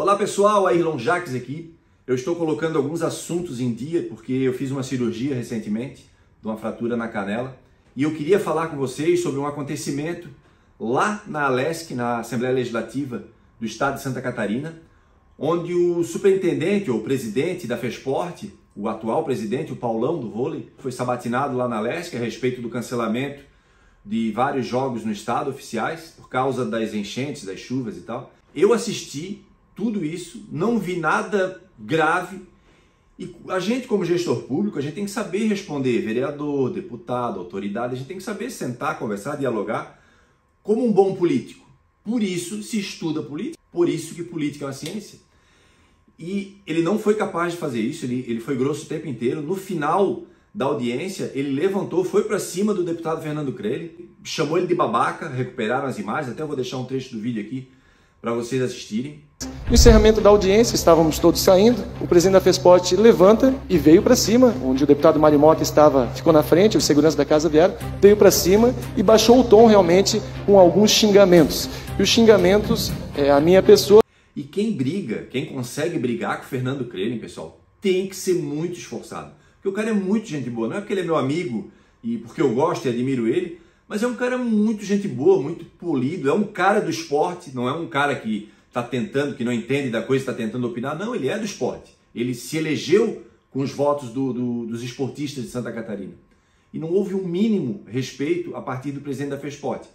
Olá pessoal, Ayrton Jacques aqui. Eu estou colocando alguns assuntos em dia porque eu fiz uma cirurgia recentemente de uma fratura na canela e eu queria falar com vocês sobre um acontecimento lá na Alesc, na Assembleia Legislativa do Estado de Santa Catarina, onde o superintendente ou presidente da FESPORT, o atual presidente, o Paulão do vôlei, foi sabatinado lá na Alesc a respeito do cancelamento de vários jogos no estado oficiais por causa das enchentes, das chuvas e tal. Eu assisti tudo isso, não vi nada grave. E a gente, como gestor público, a gente tem que saber responder, vereador, deputado, autoridade, a gente tem que saber sentar, conversar, dialogar como um bom político. Por isso se estuda política, por isso que política é uma ciência. E ele não foi capaz de fazer isso, ele, ele foi grosso o tempo inteiro. No final da audiência, ele levantou, foi para cima do deputado Fernando Crele, chamou ele de babaca, recuperaram as imagens, até vou deixar um trecho do vídeo aqui para vocês assistirem. No encerramento da audiência, estávamos todos saindo, o presidente da FESPORT levanta e veio para cima, onde o deputado Mário Mota estava, ficou na frente, o segurança da casa vieram, veio para cima e baixou o tom realmente com alguns xingamentos. E os xingamentos, é, a minha pessoa... E quem briga, quem consegue brigar com Fernando Crelen, pessoal, tem que ser muito esforçado. Porque o cara é muito gente boa, não é porque ele é meu amigo e porque eu gosto e admiro ele, mas é um cara muito gente boa, muito polido, é um cara do esporte, não é um cara que está tentando, que não entende da coisa, está tentando opinar, não, ele é do esporte. Ele se elegeu com os votos do, do, dos esportistas de Santa Catarina. E não houve um mínimo respeito a partir do presidente da FESPORT.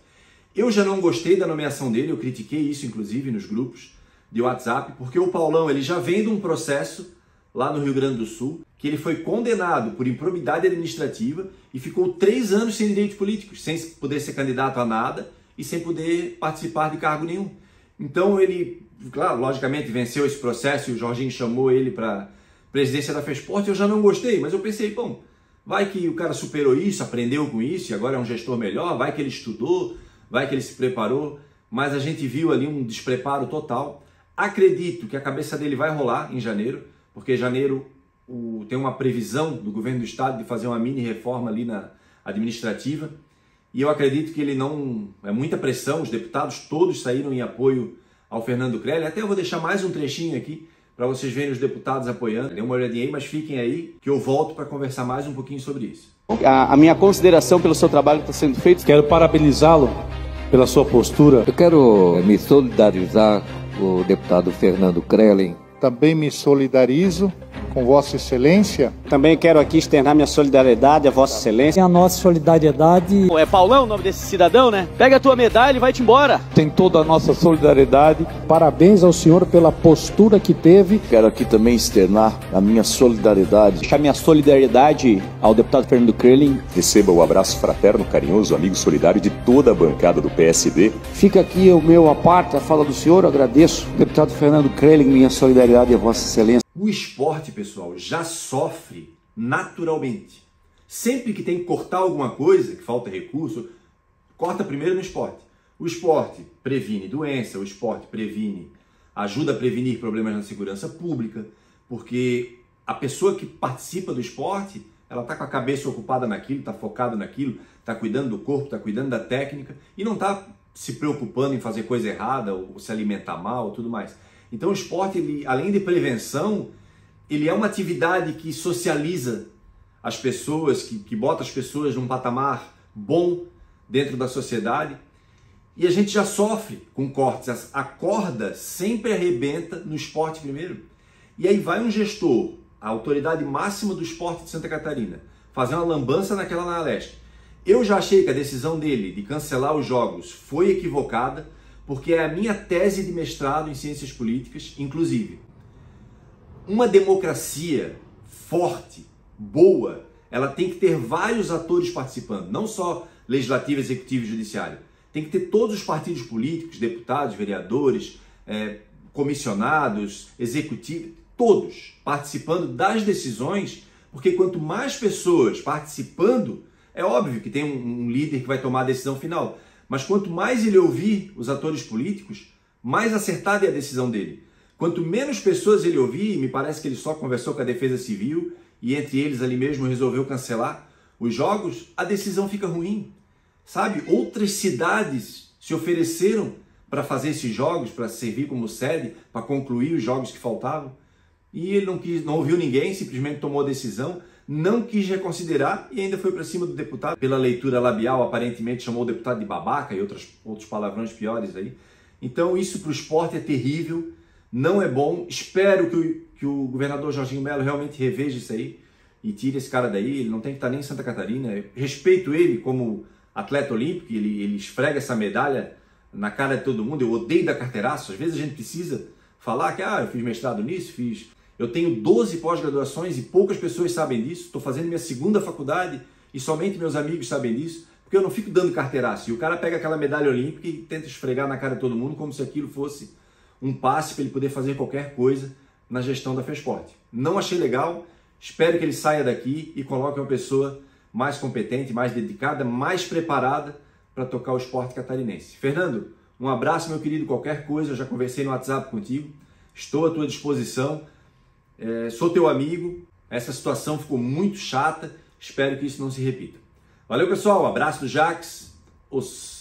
Eu já não gostei da nomeação dele, eu critiquei isso inclusive nos grupos de WhatsApp, porque o Paulão ele já vem de um processo lá no Rio Grande do Sul, que ele foi condenado por improbidade administrativa e ficou três anos sem direitos políticos, sem poder ser candidato a nada e sem poder participar de cargo nenhum. Então ele, claro, logicamente venceu esse processo e o Jorginho chamou ele para presidência da FESPORT. Eu já não gostei, mas eu pensei, bom, vai que o cara superou isso, aprendeu com isso e agora é um gestor melhor, vai que ele estudou, vai que ele se preparou, mas a gente viu ali um despreparo total. Acredito que a cabeça dele vai rolar em janeiro porque janeiro o, tem uma previsão do governo do estado de fazer uma mini reforma ali na administrativa. E eu acredito que ele não. É muita pressão, os deputados todos saíram em apoio ao Fernando Crelli. Até eu vou deixar mais um trechinho aqui para vocês verem os deputados apoiando. Dê uma olhadinha aí, mas fiquem aí que eu volto para conversar mais um pouquinho sobre isso. A, a minha consideração pelo seu trabalho que está sendo feito. Quero parabenizá-lo pela sua postura. Eu quero me solidarizar com o deputado Fernando Krellen também me solidarizo com Vossa Excelência. Também quero aqui externar minha solidariedade a Vossa Excelência. A nossa solidariedade. É Paulão o nome desse cidadão, né? Pega a tua medalha e vai-te embora. Tem toda a nossa solidariedade. Parabéns ao senhor pela postura que teve. Quero aqui também externar a minha solidariedade. Deixar minha solidariedade ao deputado Fernando Krelin. Receba o abraço fraterno, carinhoso, amigo solidário de toda a bancada do PSD. Fica aqui o meu a parte, a fala do senhor. Agradeço, deputado Fernando Krelin, minha solidariedade a Vossa Excelência. O esporte, pessoal, já sofre naturalmente. Sempre que tem que cortar alguma coisa, que falta recurso, corta primeiro no esporte. O esporte previne doença, o esporte previne, ajuda a prevenir problemas na segurança pública, porque a pessoa que participa do esporte, ela está com a cabeça ocupada naquilo, está focada naquilo, está cuidando do corpo, está cuidando da técnica e não está se preocupando em fazer coisa errada ou se alimentar mal, tudo mais. Então o esporte, ele, além de prevenção, ele é uma atividade que socializa as pessoas, que, que bota as pessoas num patamar bom dentro da sociedade. E a gente já sofre com cortes. A corda sempre arrebenta no esporte primeiro. E aí vai um gestor, a autoridade máxima do esporte de Santa Catarina, fazer uma lambança naquela na leste. Eu já achei que a decisão dele de cancelar os jogos foi equivocada porque é a minha tese de mestrado em ciências políticas, inclusive. Uma democracia forte, boa, ela tem que ter vários atores participando, não só legislativo, executivo e judiciário. Tem que ter todos os partidos políticos, deputados, vereadores, é, comissionados, executivos, todos participando das decisões, porque quanto mais pessoas participando, é óbvio que tem um, um líder que vai tomar a decisão final. Mas quanto mais ele ouvir os atores políticos, mais acertada é a decisão dele. Quanto menos pessoas ele ouvir, me parece que ele só conversou com a Defesa Civil e entre eles ali mesmo resolveu cancelar os jogos, a decisão fica ruim. Sabe? Outras cidades se ofereceram para fazer esses jogos, para servir como sede, para concluir os jogos que faltavam. E ele não quis, não ouviu ninguém, simplesmente tomou a decisão, não quis reconsiderar e ainda foi para cima do deputado. Pela leitura labial, aparentemente chamou o deputado de babaca e outros, outros palavrões piores aí. Então isso para o esporte é terrível, não é bom. Espero que o, que o governador Jorginho Melo realmente reveja isso aí e tire esse cara daí. Ele não tem que estar nem em Santa Catarina. respeito ele como atleta olímpico, ele, ele esfrega essa medalha na cara de todo mundo. Eu odeio da carteiraço. Às vezes a gente precisa falar que ah, eu fiz mestrado nisso, fiz. Eu tenho 12 pós-graduações e poucas pessoas sabem disso. Estou fazendo minha segunda faculdade e somente meus amigos sabem disso, porque eu não fico dando carteiraço. E o cara pega aquela medalha olímpica e tenta esfregar na cara de todo mundo como se aquilo fosse um passe para ele poder fazer qualquer coisa na gestão da FESPORT. Não achei legal, espero que ele saia daqui e coloque uma pessoa mais competente, mais dedicada, mais preparada para tocar o esporte catarinense. Fernando, um abraço, meu querido. Qualquer coisa, eu já conversei no WhatsApp contigo, estou à tua disposição. É, sou teu amigo. Essa situação ficou muito chata. Espero que isso não se repita. Valeu, pessoal. Abraço do Jax. Os